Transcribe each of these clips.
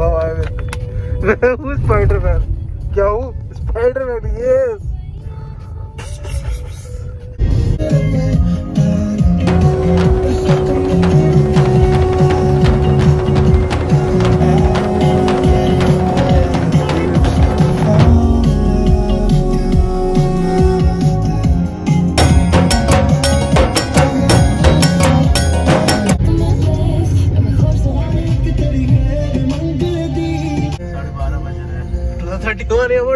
हवा में मैं हूँ स्पाइडरमैन क्या हूँ? स्पाइडरमैन यस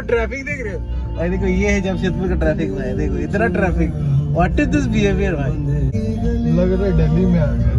ट्रैफ़िक देख रहे हो? भाई देखो, ये है जमशेदपुर का ट्रैफ़िक भाई देखो, इतना traffic what is this behaviour भाई? लग रहा है दिल्ली में आ गए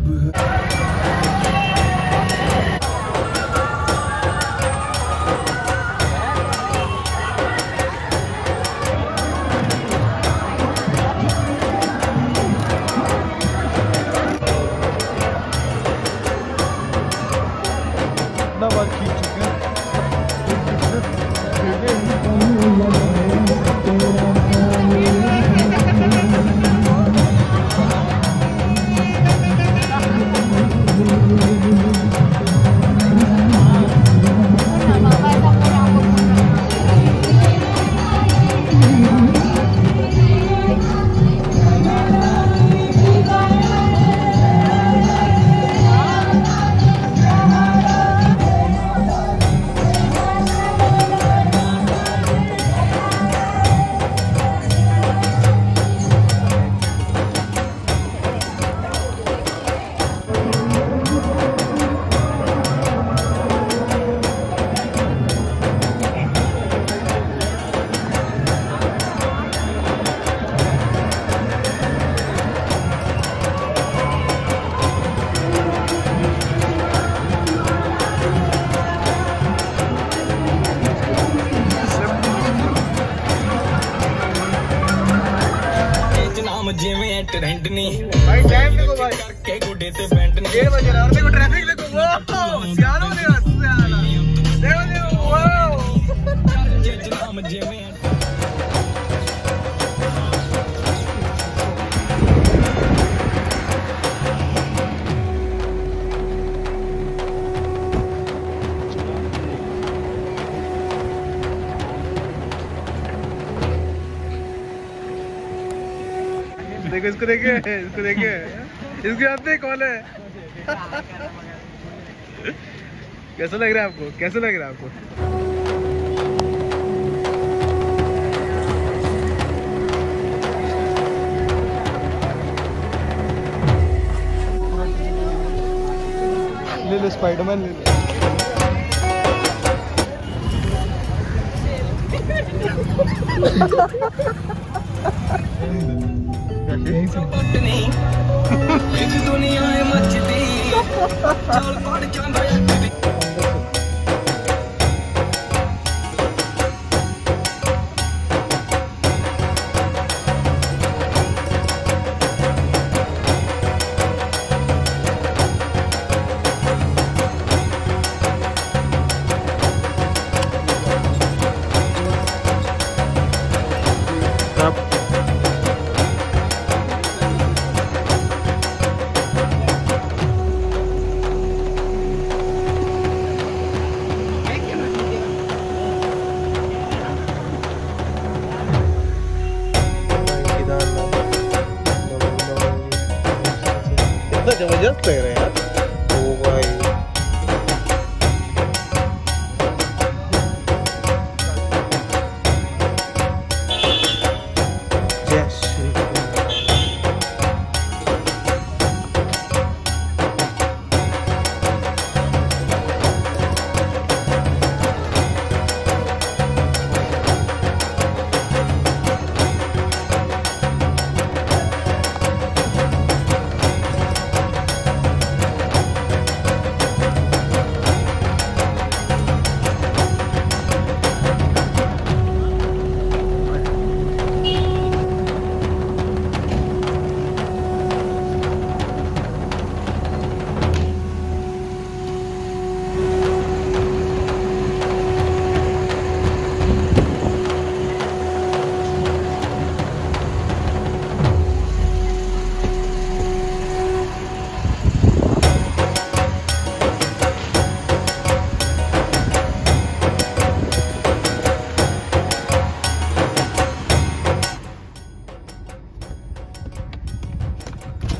में ट्रेंड नहीं भाई टाइम देखो भाई। के गुडे से बैंड नहीं ये बज रहा और देखो ट्रैफ़िक देखो। वो सियानो देखो सियानो देखो देखो वो देखो इसको देखे इसको देखे। इसको जानते हैं कौन है? कैसा लग रहा है आपको? कैसा लग रहा है आपको? ले ले स्पाइडरमैन ले ले ਨਹੀਂ ਇਸ ਦੁਨੀਆ ਮੱਚਦੀ। ਚੱਲ ਪੜ ਜਾਂਦਾ yo te.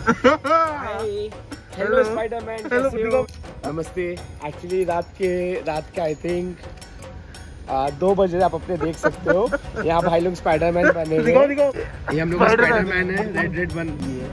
हेलो स्पाइडरमैन कैसे हो? नमस्ते. एक्चुअली रात के रात के आई थिंक दो बजे आप अपने देख सकते हो। यहाँ भाई लोग स्पाइडरमैन बने हुए हैं। ये हम लोग स्पाइडरमैन है रेड रेड बन गई है।